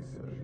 Jesus.